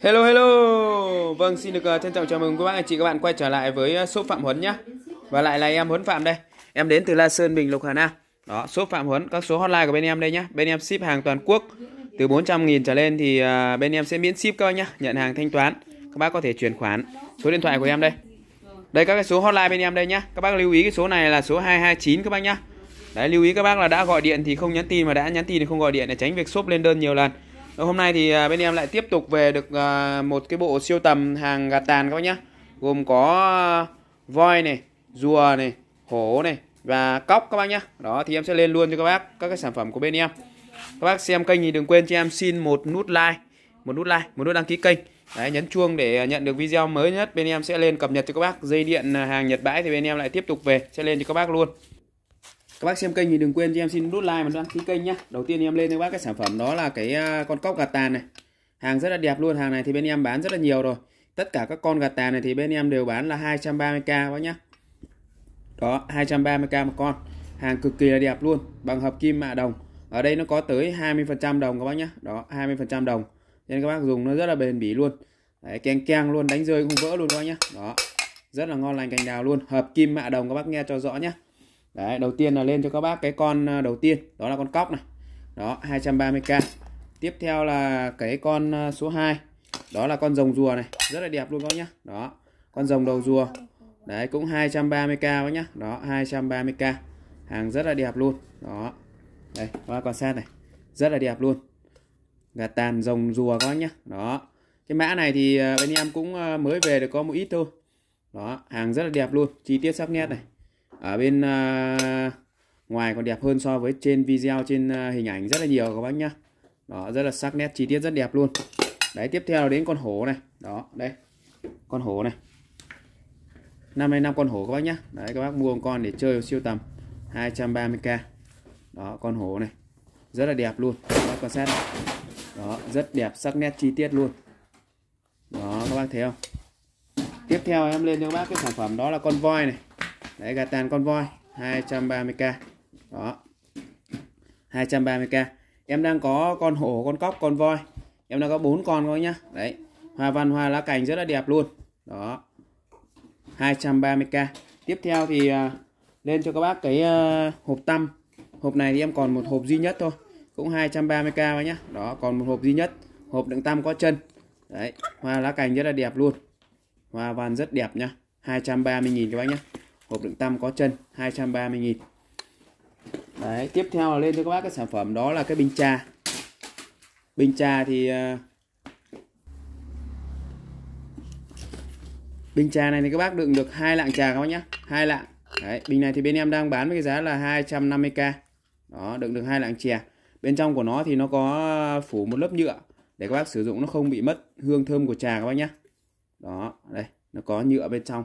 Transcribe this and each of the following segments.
Hello hello. Vâng xin được uh, trân trọng chào mừng các bác anh chị các bạn quay trở lại với ờ, uh, shop Phạm Huấn nhé. Và lại là em Huấn Phạm đây. Em đến từ La Sơn Bình Lục Hà Nam. Đó, shop Phạm Huấn, các số hotline của bên em đây nhé. Bên em ship hàng toàn quốc. Từ 400 000 trở lên thì uh, bên em sẽ miễn ship các bác nhé, nhận hàng thanh toán. Các bác có thể chuyển khoản. Số điện thoại của em đây. Đây các cái số hotline bên em đây nhá. Các bác lưu ý cái số này là số 229 các bác nhá. Đấy lưu ý các bác là đã gọi điện thì không nhắn tin mà đã nhắn tin thì không gọi điện để tránh việc shop lên đơn nhiều lần. Ờ, hôm nay thì à, bên em lại tiếp tục về được à, một cái bộ siêu tầm hàng gạt tàn các bác nhá. Gồm có à, voi này, rùa này, hổ này và cóc các bác nhá. Đó thì em sẽ lên luôn cho các bác các cái sản phẩm của bên em. Các bác xem kênh thì đừng quên cho em xin một nút like, một nút like, một nút đăng ký kênh. Đấy, nhấn chuông để nhận được video mới nhất bên em sẽ lên cập nhật cho các bác dây điện hàng Nhật bãi thì bên em lại tiếp tục về sẽ lên cho các bác luôn các bác xem kênh thì đừng quên cho em xin nút like và đăng ký kênh nhé đầu tiên em lên cho các bác cái sản phẩm đó là cái à, con cóc gà tàn này. Hàng rất là đẹp luôn hàng này thì bên em bán rất là nhiều rồi. Tất cả các con gà tàn này thì bên em đều bán là 230k bác nhá. Đó 230k một con. Hàng cực kỳ là đẹp luôn bằng hợp kim mạ đồng. Ở đây nó có tới 20% đồng các bác nhá. Đó 20% đồng. Nên các bác dùng nó rất là bền bỉ luôn. Đấy, keng keng luôn đánh rơi không vỡ luôn các bác nhá. Đó rất là ngon lành cành đào luôn. Hợp kim mạ đồng các bác nghe cho rõ nhá. Đấy, đầu tiên là lên cho các bác cái con à, đầu tiên, đó là con cóc này. Đó, 230k. Tiếp theo là cái con à, số 2. Đó là con rồng rùa này, rất là đẹp luôn các nhá. Đó, con rồng đầu rùa. Đấy cũng 230k các nhá. Đó, 230k. Hàng rất là đẹp luôn. Đó. Đây, qua con quan sát này. Rất là đẹp luôn. Gà tàn rồng rùa các nhá. Đó. Cái mã này thì à, bên em cũng mới về được có một ít thôi. Đó, hàng rất là đẹp luôn, chi tiết sắc nét này ở bên uh, ngoài còn đẹp hơn so với trên video trên uh, hình ảnh rất là nhiều các bác nhá. Đó rất là sắc nét chi tiết rất đẹp luôn. Đấy tiếp theo đến con hổ này. Đó đây con hổ này. Năm nay năm con hổ các bác nhá. Đấy các bác mua một con để chơi siêu tầm 230k đó con hổ này. Rất là đẹp luôn. Các bác quan sát này. đó rất đẹp sắc nét chi tiết luôn. Đó các bác thấy không? Tiếp theo em lên cho các bác cái sản phẩm đó là con voi này đấy gà tàn con voi 230k đó. 230k em đang có con hổ con cóc con voi. Em đang có bốn con thôi nhá. Đấy hoa văn hoa lá cành rất là đẹp luôn. Đó. 230k tiếp theo thì uh, lên cho các bác cái uh, hộp tăm. Hộp này thì em còn một hộp duy nhất thôi. Cũng 230k thôi nhá. Đó còn một hộp duy nhất. Hộp đựng tăm có chân. Đấy hoa lá cành rất là đẹp luôn. Hoa văn rất đẹp nhá. 230.000 các bác nhá hộp đựng tăm có chân 230 000 Đấy, tiếp theo là lên cho các bác cái sản phẩm đó là cái bình trà. Bình trà thì uh, Bình trà này thì các bác đựng được hai lạng trà các bác nhá, hai lạng. Đấy, bình này thì bên em đang bán với cái giá là 250k. Đó, đựng được hai lạng chè. Bên trong của nó thì nó có phủ một lớp nhựa để các bác sử dụng nó không bị mất hương thơm của trà các bác nhá. Đó, đây, nó có nhựa bên trong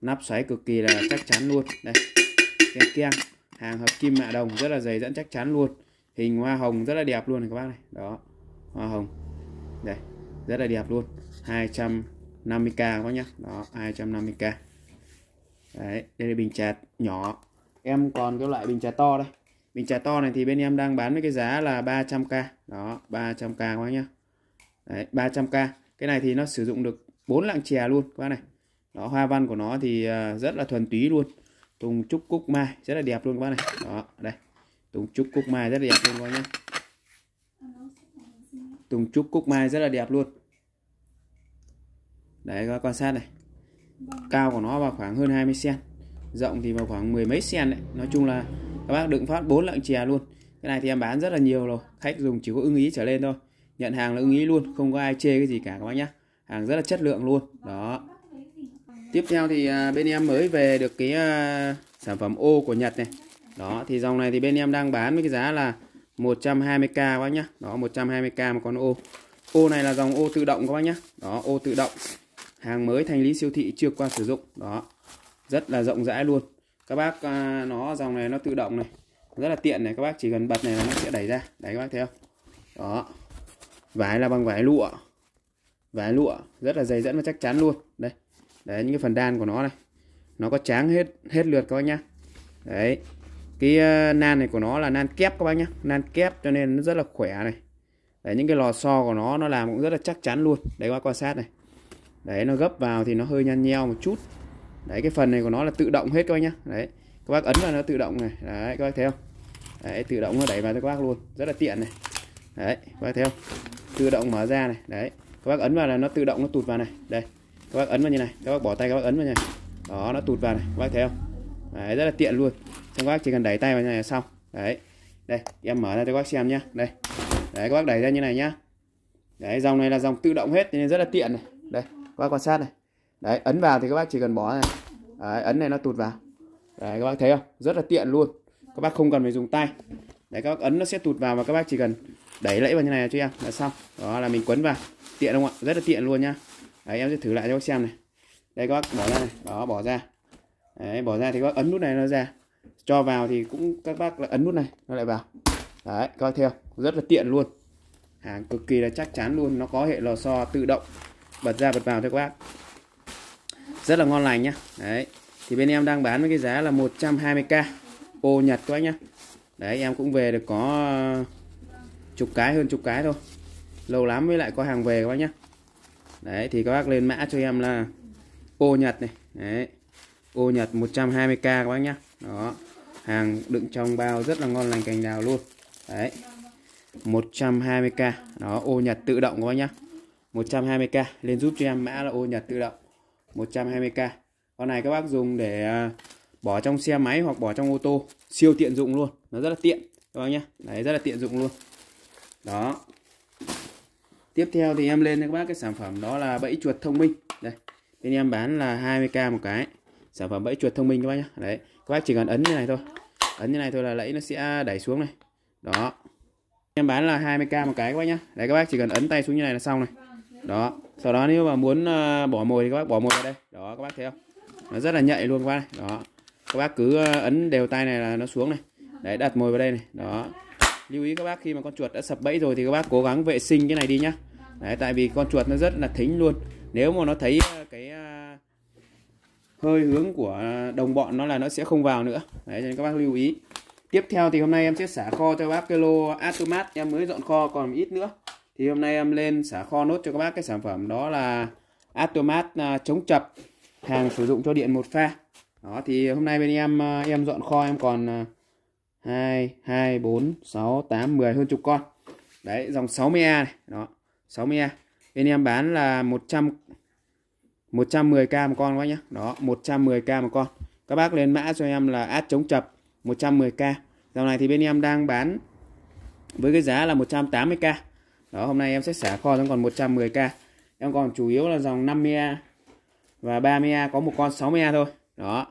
nắp xoáy cực kỳ là chắc chắn luôn. Đây. Keng keng hàng hợp kim mạ đồng rất là dày dẫn chắc chắn luôn. Hình hoa hồng rất là đẹp luôn này các bác này. Đó. Hoa hồng. Đây. Rất là đẹp luôn. 250k các bác nhá. Đó 250k đấy, đây là bình trà nhỏ. Em còn cái loại bình trà to đây. Bình trà to này thì bên em đang bán với cái giá là 300k đó 300k các bác nhá. Đấy 300k cái này thì nó sử dụng được bốn lạng chè luôn các bác này đó, hoa văn của nó thì à, rất là thuần túy luôn. Tùng trúc cúc mai, rất là đẹp luôn các bác này. Đó, đây. Tùng trúc cúc mai rất là đẹp luôn các bác nhé tùng trúc cúc mai rất là đẹp luôn. Đấy, các quan sát này. Cao của nó vào khoảng hơn 20 cm rộng thì vào khoảng mười mấy cm đấy. Nói chung là các bác đựng phát bốn lạng chè luôn. Cái này thì em bán rất là nhiều rồi. Khách dùng chỉ có ưng ý trở lên thôi. Nhận hàng là ưng ý luôn, không có ai chê cái gì cả các bác nhé hàng rất là chất lượng luôn. Đó tiếp theo thì à, bên em mới về được cái à, sản phẩm ô của Nhật này. Đó, thì dòng này thì bên em đang bán với cái giá là 120k các bác nhá. Đó 120k một con ô. Ô này là dòng ô tự động các bác nhá. Đó, ô tự động. Hàng mới thanh lý siêu thị chưa qua sử dụng. Đó, rất là rộng rãi luôn. Các bác à, nó, dòng này nó tự động này. Rất là tiện này các bác, chỉ cần bật này là nó sẽ đẩy ra. Đấy, các bác thấy không? Đó. Vải là bằng vải lụa. Vải lụa, rất là dày dẫn và chắc chắn luôn. Đây đấy những cái phần đan của nó này. Nó có tráng hết hết lượt các bác nhá. Đấy cái uh, nan này của nó là nan kép các bác nhá. Nan kép cho nên nó rất là khỏe này. Đấy những cái lò xo của nó nó làm cũng rất là chắc chắn luôn. Đấy các bác quan sát này. Đấy nó gấp vào thì nó hơi nhăn nheo một chút. Đấy cái phần này của nó là tự động hết các bác nhá. Đấy các bác ấn vào nó tự động này. Đấy các bác thấy không? Đấy tự động nó đẩy vào cho các bác luôn. Rất là tiện này. Đấy các bác thấy không? Tự động mở ra này. Đấy các bác ấn vào là nó tự động nó tụt vào này. Đây các bác ấn vào như này các bác bỏ tay các bác ấn vào như này đó nó tụt vào này các bác thấy không đấy rất là tiện luôn xong các bác chỉ cần đẩy tay vào như này là xong đấy đây em mở ra cho các bác xem nhá đây đấy các bác đẩy ra như này nhá đấy dòng này là dòng tự động hết nên rất là tiện này đây các bác quan sát này đấy ấn vào thì các bác chỉ cần bỏ này đấy, ấn này nó tụt vào đấy các bác thấy không rất là tiện luôn các bác không cần phải dùng tay đấy các bác ấn nó sẽ tụt vào và các bác chỉ cần đẩy lẫy vào như này cho em là xong đó là mình quấn vào tiện không ạ rất là tiện luôn nhá đấy, em sẽ thử lại cho các xem này. Đây, các bác bỏ ra này. Đó, bỏ ra. Đấy, bỏ ra thì các bác ấn nút này nó ra. Cho vào thì cũng các bác lại ấn nút này, nó lại vào. Đấy coi theo. Rất là tiện luôn. Hàng cực kỳ là chắc chắn luôn. Nó có hệ lò xo tự động. Bật ra, bật vào cho các bác. Rất là ngon lành nhá. Đấy, thì bên em đang bán với cái giá là 120k ô nhật các bác nhá. Đấy, em cũng về được có chục cái, hơn chục cái thôi. Lâu lắm mới lại có hàng về các bác nhá đấy, thì các bác lên mã cho em là ô nhật này. Đấy, ô nhật 120k các bác nhá. Đó, hàng đựng trong bao rất là ngon lành cành đào luôn. Đấy 120k đó, ô nhật tự động các bác nhá. 120k lên giúp cho em mã là ô nhật tự động. 120k con này các bác dùng để à, bỏ trong xe máy hoặc bỏ trong ô tô. Siêu tiện dụng luôn, nó rất là tiện các bác nhá. Đấy, rất là tiện dụng luôn. Đó tiếp theo thì em lên cho các bác cái sản phẩm đó là bẫy chuột thông minh đây bên em bán là 20k một cái sản phẩm bẫy chuột thông minh các bác nhá đấy các bác chỉ cần ấn như này thôi ấn như này thôi là lẫy nó sẽ đẩy xuống này đó em bán là 20k một cái các bác nhá đấy các bác chỉ cần ấn tay xuống như này là xong này đó sau đó nếu mà muốn bỏ mồi thì các bác bỏ mồi vào đây đó các bác thấy không nó rất là nhạy luôn các bác này đó các bác cứ ấn đều tay này là nó xuống này đấy đặt mồi vào đây này đó lưu ý các bác khi mà con chuột đã sập bẫy rồi thì các bác cố gắng vệ sinh cái này đi nhá đấy, tại vì con chuột nó rất là thính luôn. Nếu mà nó thấy ờ, cái ờ, hơi hướng của đồng bọn nó là nó sẽ không vào nữa. Đấy, cho nên các bác lưu ý. Tiếp theo thì hôm nay em sẽ xả kho cho các bác cái lô Atomat. Em mới dọn kho còn ít nữa. Thì hôm nay em lên xả kho nốt cho các bác cái sản phẩm đó là Atomat ờ, chống chập, hàng sử dụng cho điện một pha. Đó, thì hôm nay bên em em dọn kho em còn hai 2 2 4 6 8 10 hơn chục con. Đấy, dòng 60A này. Đó. 60A bên em bán là 100 110k một con các bác nhé đó 110k một con. Các bác lên mã cho em là át chống chập 110k dòng này thì bên em đang bán với cái giá là 180k đó, hôm nay em sẽ xả kho xuống còn 110k em còn chủ yếu là dòng 50A và 30A có một con 60A thôi. Đó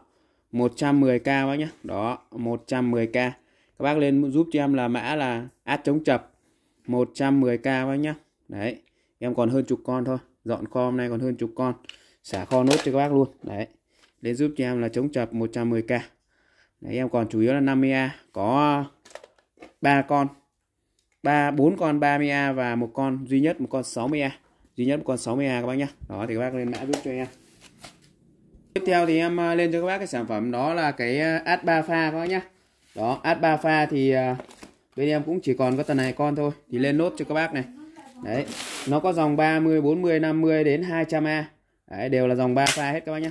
110k quá bác nhé đó 110k các bác lên giúp cho em là mã là át chống chập 110k quá bác nhé đấy, em còn hơn chục con thôi. Dọn kho hôm nay còn hơn chục con. Xả kho nốt cho các bác luôn. Đấy, để giúp cho em là chống chập 110k đấy, em còn chủ yếu là 50A có ba con. Ba, bốn con 30A và một con duy nhất, một con 60A duy nhất một con 60A các bác nhé đó, thì các bác lên mã giúp cho em. Tiếp theo thì em à, lên cho các bác cái sản phẩm. Đó là cái à, ad 3 pha các bác nhé đó, ad 3 pha thì à, bên em cũng chỉ còn có tần này con thôi. Thì lên nốt cho các bác này đấy nó có dòng 30 40 50 đến 200A đấy, đều là dòng 3 pha hết các bác nhé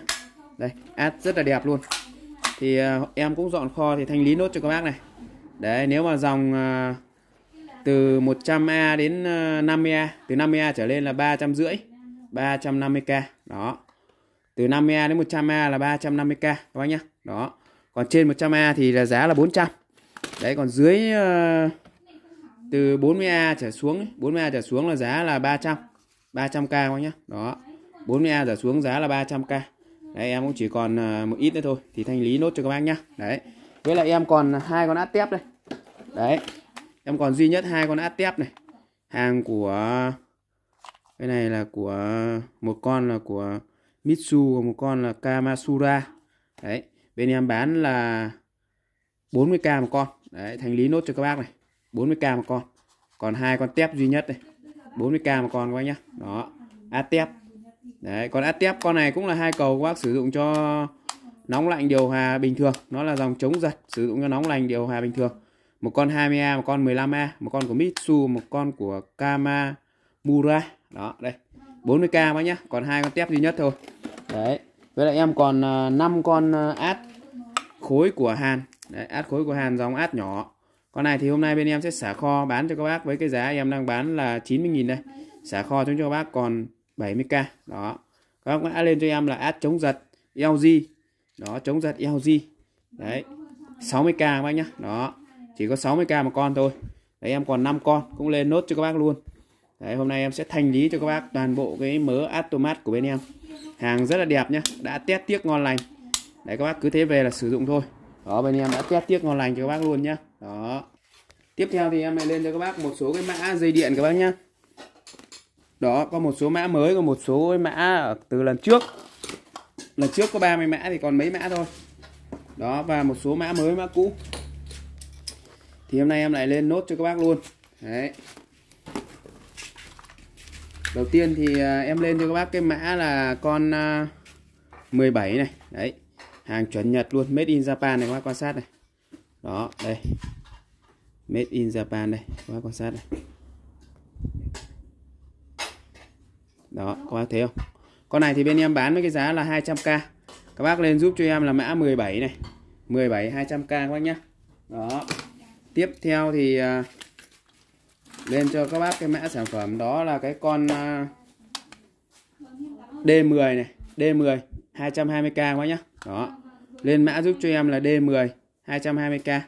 đây ad rất là đẹp luôn. Thì uh, em cũng dọn kho thì thanh lý nốt cho các bác này. Đấy nếu mà dòng uh, từ 100A đến à, uh, 50A từ 50A trở lên là 350 350k đó. Từ 50A đến 100A là 350k các bác nhé đó. Còn trên 100A thì là giá là 400 đấy còn dưới uh, từ 40A trở xuống 40A trở xuống là giá là 300 300k các bác nhé đó 40A trở xuống giá là 300k đấy, em cũng chỉ còn à, một ít nữa thôi, thì thanh lý nốt cho các bác nhá. Đấy, với lại em còn hai con át tép đây. Đấy, em còn duy nhất hai con át tép này. Hàng của, cái này là của một con là của Mitsu và một con là Kamasura. Đấy, bên em bán là 40k một con. Đấy, thanh lý nốt cho các bác này. 40k một con. Còn hai con tép duy nhất đây. 40k một con các bác nhá. Đó át tép. Đấy còn tép con này cũng là hai cầu các bác sử dụng cho nóng lạnh điều hòa bình thường. Nó là dòng chống giật sử dụng cho nóng lạnh điều hòa bình thường. Một con 20A một con 15A một con của Mitsu một con của Kamamura đó đây. 40k bác nhá. Còn hai con tép duy nhất thôi. Đấy với lại em còn à, 5 con à, át khối của Hàn. Đấy, át khối của Hàn dòng át nhỏ con này thì hôm nay bên em sẽ xả kho bán cho các bác với cái giá em đang bán là 90.000 đây. Xả kho cho các bác còn 70k đó. Các bác mã lên cho em là ad chống giật LG đó, chống giật LG đấy. 60k các bác nhá. Đó. Chỉ có 60k một con thôi. Đấy, em còn 5 con cũng lên nốt cho các bác luôn. Đấy, hôm nay em sẽ thanh lý cho các bác toàn bộ cái mớ automat của bên em. Hàng rất là đẹp nhá. Đã test tiếc ngon lành. Đấy, các bác cứ thế về là sử dụng thôi. Đó, bên em đã test tiếc ngon lành cho các bác luôn nhá đó. Tiếp theo thì em lại lên cho các bác một số cái mã dây điện các bác nhá. Đó, có một số mã mới, có một số cái mã từ lần trước. Lần trước có 30 mã thì còn mấy mã thôi. Đó, và một số mã mới, mã cũ. Thì hôm nay em lại lên nốt cho các bác luôn. Đấy. Đầu tiên thì à, em lên cho các bác cái mã là con à, 17 này. Đấy. Hàng chuẩn Nhật luôn, made in Japan này các bác quan sát này đó đây. Made in Japan đây các bác quan sát này đó các bác thấy không? Con này thì bên em bán với cái giá là 200k các bác lên giúp cho em là mã 17 này. 17 200k các bác nhé đó. Tiếp theo thì uh, lên cho các bác cái mã sản phẩm. Đó là cái con à, uh, D10 này. D10 220k các bác nhé đó. Lên mã giúp cho em là D10 220k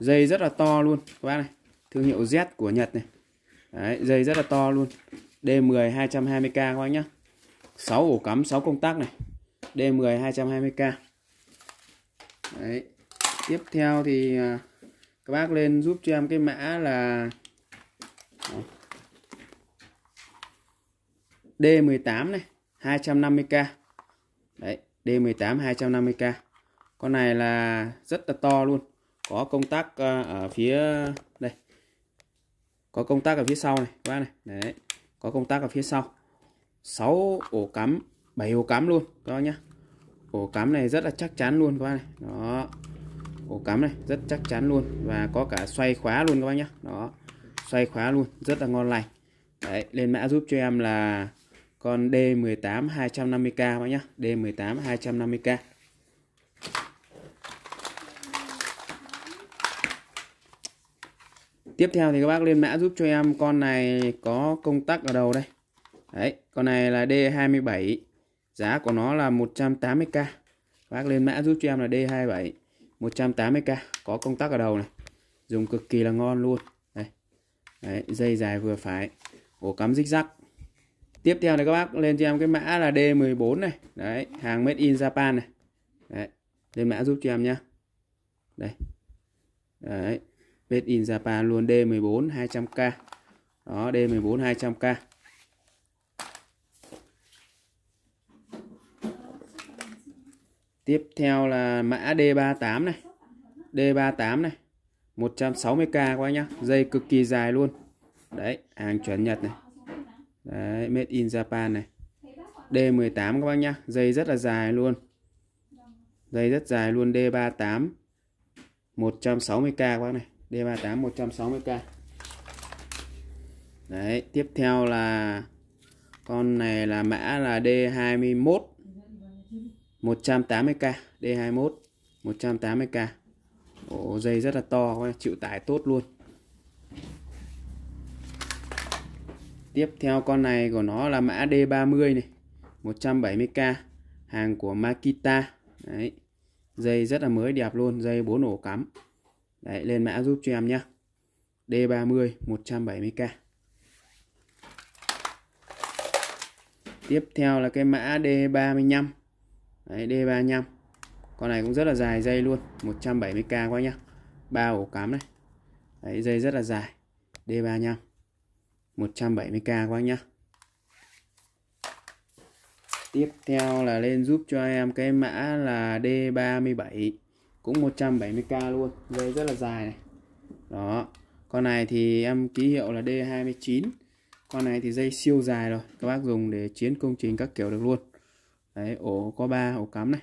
dây rất là to luôn các bác này. Thương hiệu Z của Nhật này. Đấy, dây rất là to luôn. D10 220k các bác nhá. 6 ổ cắm 6 công tắc này. D10 220k Đấy. tiếp theo thì à, các bác lên giúp cho em cái mã là D18 này 250k đấy D18 250k con này là rất là to luôn. Có công tắc ờ, ở phía, đây. Có công tắc ở phía sau này các bác này. Đấy, có công tắc ở phía sau. 6 ổ cắm 7 ổ cắm luôn, các bác nhá. Ổ cắm này rất là chắc chắn luôn, các bác này. Đó. Ổ cắm này rất chắc chắn luôn và có cả xoay khóa luôn, các bác nhá. Đó. Xoay khóa luôn, rất là ngon lành. Đấy, lên mã giúp cho em là con D18 250k các bác nhá. D18 250k Tiếp theo thì các bác lên mã giúp cho em con này có công tắc ở đầu đây. Đấy, con này là D27. Giá của nó là 180k. Các bác lên mã giúp cho em là D27 180k, có công tắc ở đầu này. Dùng cực kỳ là ngon luôn. Đây. Đấy, dây dài vừa phải. Ổ cắm rích rắc. Tiếp theo này các bác lên cho em cái mã là D14 này. Đấy, hàng made in Japan này. Đấy, lên mã giúp cho em nhá. Đây. Đấy, Made in Japan luôn D14 200k. Đó, D14 200k. Tiếp theo là mã D38 này. D38 này. 160k các bác nhá. Dây cực kỳ dài luôn. Đấy, hàng chuẩn Nhật này. Đấy, made in Japan này. D18 các bác nhá. Dây rất là dài luôn. Dây rất dài luôn D38. 160k các bác này. D38 160k Đấy tiếp theo là con này là mã là D21 180k D21 180k Ồ, dây rất là to chịu tải tốt luôn. Tiếp theo con này của nó là mã D30 này 170k Hàng của Makita. Đấy Dây rất là mới đẹp luôn Dây 4 ổ cắm. Đấy, lên mã giúp cho em nhé. D30 170k. Tiếp theo là cái mã D35. Đấy, D35. Con này cũng rất là dài dây luôn, 170k quá nhá. ba ổ cắm này. Đấy, dây rất là dài. D35. 170k quá nhá. Tiếp theo là lên giúp cho em cái mã là D37 cũng 170k luôn. Dây rất là dài này. Đó. Con này thì em ký hiệu là D29 con này thì dây siêu dài rồi. Các bác dùng để chiến công trình các kiểu được luôn. Đấy, ổ có ba, ổ cắm này.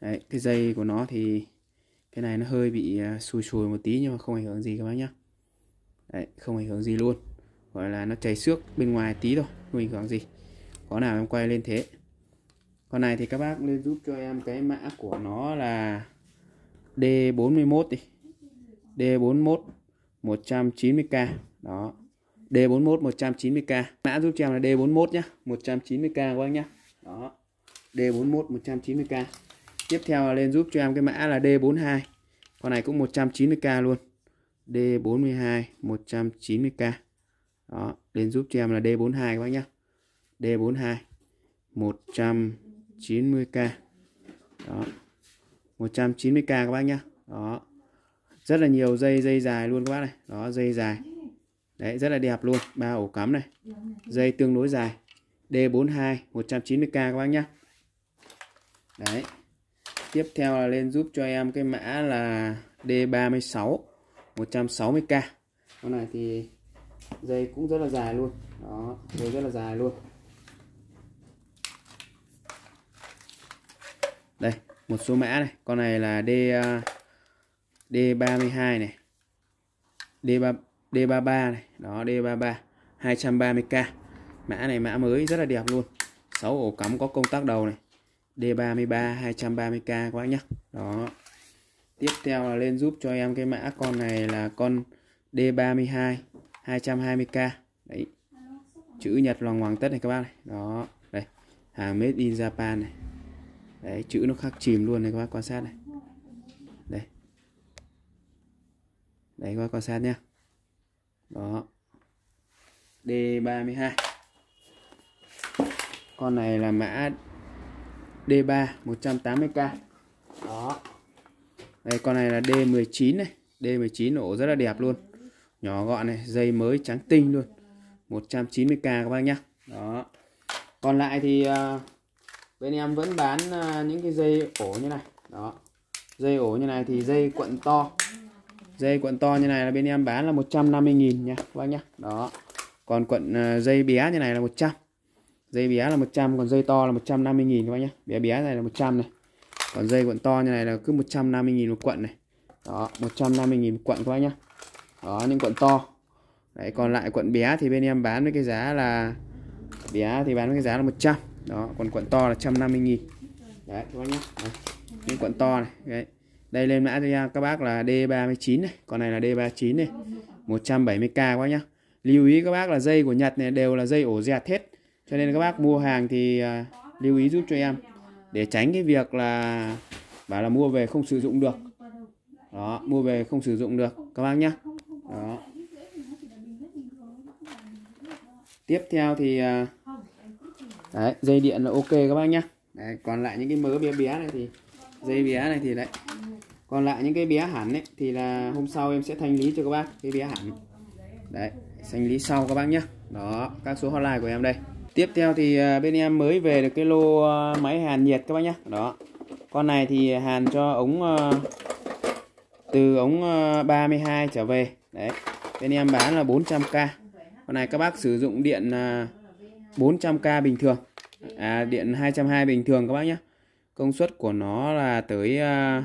Đấy, cái dây của nó thì cái này nó hơi bị à, sùi sùi một tí nhưng mà không ảnh hưởng gì các bác nhá. Đấy, không ảnh hưởng gì luôn. Gọi là nó chảy xước bên ngoài tí thôi, không ảnh hưởng gì. Có nào em quay lên thế. Con này thì các bác lên giúp cho em cái mã của nó là D41 đi. D41 190k đó. D41 190k mã giúp cho em là D41 nhá. 190k các anh nhá. Đó. D41 190k tiếp theo là lên giúp cho em cái mã là D42. Con này cũng 190k luôn. D42 190k đó. Lên giúp cho em là D42 các bác nhá. D42 190k đó. 190k các bác nhá. Đó. Rất là nhiều dây dây dài luôn các bác này. Đó, dây dài. Đấy, rất là đẹp luôn. Ba ổ cắm này. Dây tương đối dài. D42 190k các bác nhá. Đấy. Tiếp theo là lên giúp cho em cái mã là D36 160k con này thì dây cũng rất là dài luôn. Đó, dây rất là dài luôn. Đây một số mã này. Con này là D à, D32 này. D3 D33 này. Đó D33 230k mã này mã mới, rất là đẹp luôn. 6 ổ cắm có công tắc đầu này. D33 230k các bác nhé đó. Tiếp theo là lên giúp cho em cái mã con này là con D32 220k đấy. Chữ nhật loằng hoàng tất này các bác này. Đó. Đây. Hàng made in Japan này đấy chữ nó khắc chìm luôn này các bác quan sát này. Đây. Đấy các bác quan sát nhá. Đó. D32 con này là mã D3 180k đó. Đây con này là D19 này. D19 ổ rất là đẹp luôn. Nhỏ gọn này dây mới trắng tinh luôn. 190k các bác nhá. Đó. Còn lại thì uh, bên em vẫn bán uh, những cái dây ổ như này. Đó. Dây ổ như này thì dây cuộn to. Dây cuộn to như này là bên em bán là 150.000 nha các bác nhá. Đó. Còn cuộn uh, à, dây bé như này là 100 dây bé là 100 còn dây to là 150.000 các bác nhá. Bé bé này là 100 này. Còn dây cuộn to như này là cứ 150.000 một cuộn này. Đó 150.000 một cuộn các bác nhá. Đó những cuộn to. Đấy còn lại cuộn bé thì bên em bán với cái giá là bé thì bán với cái giá là 100 đó còn cuộn to là 150.000 đấy các bác nhé. Đấy. những cuộn to này đấy. Đây lên mã cho các bác là D39 này còn này là D39 này 170k các bác nhé. Lưu ý các bác là dây của Nhật này đều là dây ổ dẹt hết. Cho nên các bác mua hàng thì uh, lưu ý giúp cho em. Để tránh cái việc là bảo là mua về không sử dụng được. Đó mua về không sử dụng được các bác nhé. Đó. Tiếp theo thì uh, đấy dây điện là ok các bác nhá. Đấy, còn lại những cái mớ bé bé này thì dây bé này thì đấy. Còn lại những cái bé hẳn ấy thì là hôm sau em sẽ thanh lý cho các bác cái bé hẳn. Đấy thanh lý sau các bác nhá. đó các số hotline của em đây. Tiếp theo thì à, bên em mới về được cái lô à, máy hàn nhiệt các bác nhá. đó. Con này thì hàn cho ống à, từ ống 32 trở về. Đấy bên em bán là 400k con này các bác sử dụng điện 400k bình thường. À, điện 220 bình thường các bác nhé. Công suất của nó là tới à,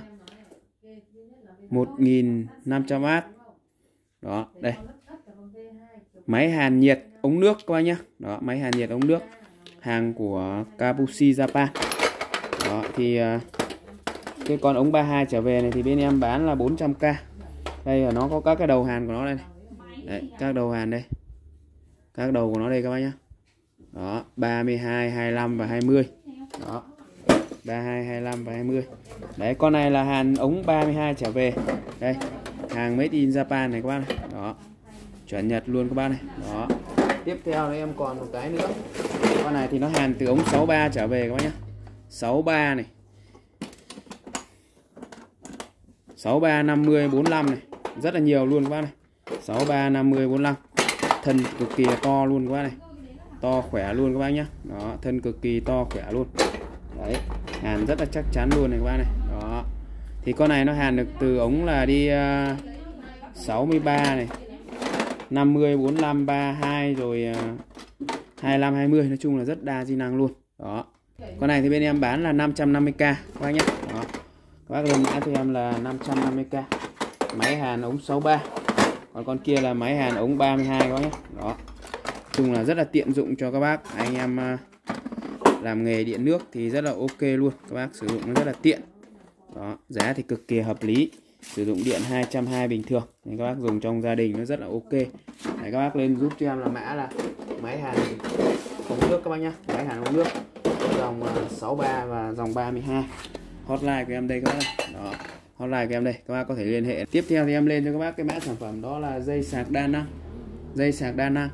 uh, 1500W đó đây. Máy hàn nhiệt ống nước các bác nhé. Đó máy hàn nhiệt ống nước hàng của Kabushi Japan đó thì uh, cái con ống 32 trở về này thì bên em bán là 400k đây là nó có các cái đầu hàn của nó đây này. Đấy, các đầu hàn đây. Các đầu của nó đây các bác nhé đó 32 25 và 20 đó 32 25 và 20 đấy, con này là hàng ống 32 trở về. Đây, hàng made in Japan này các bác này. Đó, chuẩn Nhật luôn các bác này. Đó, tiếp theo đây em còn một cái nữa. Con này thì nó hàng từ ống 63 trở về các bác nhé 63 này. 63 50 45 này. Rất là nhiều luôn các bác này. 63 50 45 thân cực kỳ to luôn các bác này to khỏe luôn các bác nhé đó thân cực kỳ to khỏe luôn. Đấy hàn rất là chắc chắn luôn này các bác này. Đó. Thì con này nó hàn được từ ống là đi à, uh, 63 này 50 45 32 rồi uh, 25 20 nói chung là rất đa di năng luôn. Đó. Con này thì bên em bán là 550k các bác nhé đó. Các bác lên mã cho em là 550k máy hàn ống 63 còn con kia là máy hàn ống 32 các bác nhé đó chung là rất là tiện dụng cho các bác. Anh em à, làm nghề điện nước thì rất là ok luôn. Các bác sử dụng nó rất là tiện. Đó giá thì cực kỳ hợp lý. Sử dụng điện 220 bình thường. Nên các bác dùng trong gia đình nó rất là ok. Đấy, các bác lên giúp cho em là mã là máy hàn ống nước các bác nhá. Máy hàn ống nước dòng à, 63 và dòng 32 hotline của em đây các bác đó hotline của em đây. Các bác có thể liên hệ. Tiếp theo thì em lên cho các bác cái mã sản phẩm đó là dây sạc đa năng dây sạc đa năng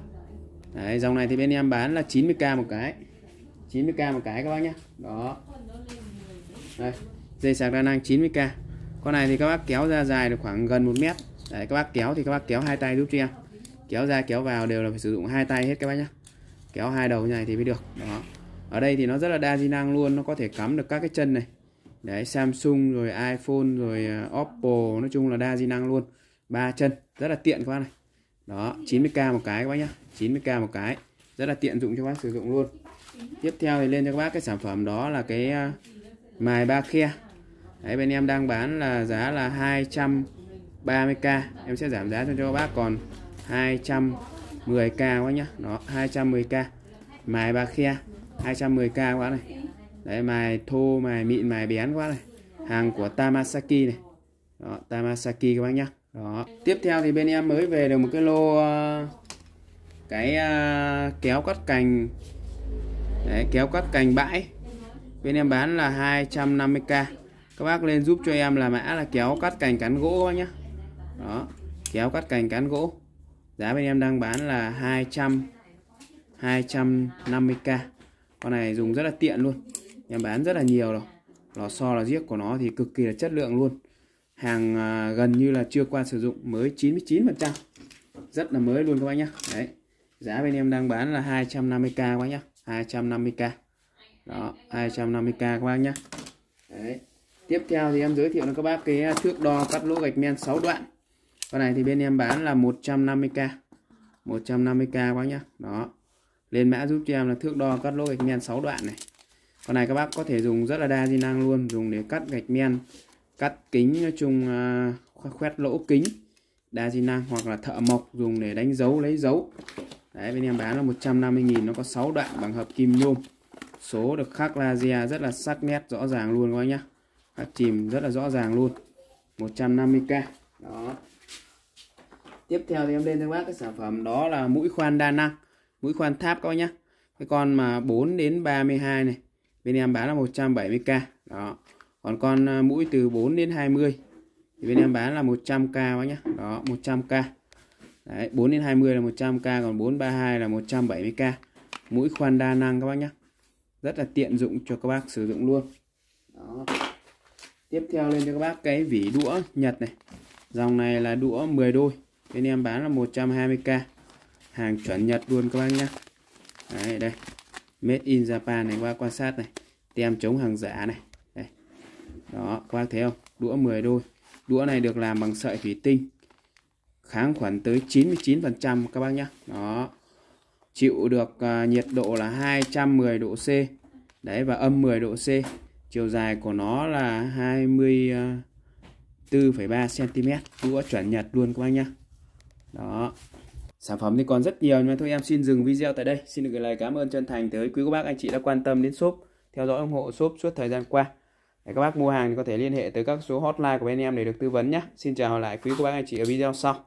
Đấy, dòng này thì bên em bán là 90k một cái. 90k một cái các bác nhé đó. Đây dây sạc đa năng 90k con này thì các bác kéo ra dài được khoảng gần 1 mét. Đấy, các bác kéo thì các bác kéo hai tay giúp cho em. Kéo ra kéo vào đều là phải sử dụng hai tay hết các bác nhé kéo hai đầu như này thì mới được. Đó. Ở đây thì nó rất là đa di năng luôn nó có thể cắm được các cái chân này. Đấy Samsung rồi iPhone rồi ờ, Oppo nói chung là đa di năng luôn. Ba chân rất là tiện các bác này đó 90k một cái các bác nhá. 90k một cái. Rất là tiện dụng cho bác sử dụng luôn. Tiếp theo thì lên cho các bác cái sản phẩm đó là cái à, mài ba khe. Đấy, bên em đang bán là giá là 230k em sẽ giảm giá cho các bác còn 210k các bác nhá. Đó 210k mài ba khe 210k các bác này. Đấy, mài thô, mài mịn, mài bén quá này. Hàng của Tamasaki này. Đó, Tamasaki các bác nhá đó. Tiếp theo thì bên em mới về được một cái lô ờ, cái ờ, kéo cắt cành. Đấy, kéo cắt cành bãi. Bên em bán là 250k các bác lên giúp cho em là mã là kéo cắt cành cán gỗ các bác nhá. Đó kéo cắt cành cán gỗ. Giá bên em đang bán là 200 250k con này dùng rất là tiện luôn. Em bán rất là nhiều rồi. Lò xo là giết của nó thì cực kỳ là chất lượng luôn hàng à, gần như là chưa qua sử dụng mới 99 phần trăm. Rất là mới luôn các bác nhá. đấy giá bên em đang bán là 250k các bác nhé 250k đó 250k các bác nhá. đấy tiếp theo thì em giới thiệu cho các bác cái thước đo cắt lỗ gạch men 6 đoạn. Con này thì bên em bán là 150k 150k các bác nhá, đó lên mã giúp cho em là thước đo cắt lỗ gạch men 6 đoạn này. Con này các bác có thể dùng rất là đa di năng luôn dùng để cắt gạch men cắt kính, nói chung à, khoét lỗ kính, đa di năng hoặc là thợ mộc dùng để đánh dấu, lấy dấu. Đấy, bên em bán là 150.000 nó có 6 đoạn bằng hợp kim nhôm. Số được khắc laser rất là sắc nét, rõ ràng luôn các anh nhá. Khắc chìm rất là rõ ràng luôn. 150k đó. Tiếp theo thì em lên cho bác cái sản phẩm, đó là mũi khoan đa năng, mũi khoan tháp các bác nhá. Cái con mà 4 đến 32 này, bên em bán là 170k đó còn con à, mũi từ 4 đến 20 thì bên em bán là 100k bác nhá. Đó 100k Đấy, 4 đến 20 là 100k còn 432 là 170k mũi khoan đa năng các bác nhá. Rất là tiện dụng cho các bác sử dụng luôn. Đó. tiếp theo lên cho các bác cái vỉ đũa Nhật này. Dòng này là đũa 10 đôi. Bên em bán là 120k hàng chuẩn Nhật luôn các bác nhá. Đấy, đây. Made in Japan này qua quan sát này. Tem chống hàng giả này đó các bác thấy không? Đũa 10 đôi. Đũa này được làm bằng sợi thủy tinh. Kháng khuẩn tới 99 phần trăm các bác nhé đó. Chịu được uh, nhiệt độ là 210 độ C. Đấy và âm 10 độ C. Chiều dài của nó là 24,3 cm đũa chuẩn Nhật luôn các bác nhé đó. Sản phẩm thì còn rất nhiều nhưng mà thôi em xin dừng video tại đây. Xin được gửi lời cảm ơn chân thành tới quý cô bác anh chị đã quan tâm đến shop, theo dõi ủng hộ shop suốt thời gian qua. Để các bác mua hàng thì có thể liên hệ tới các số hotline của bên em để được tư vấn nhé. Xin chào lại quý cô bác anh chị ở video sau.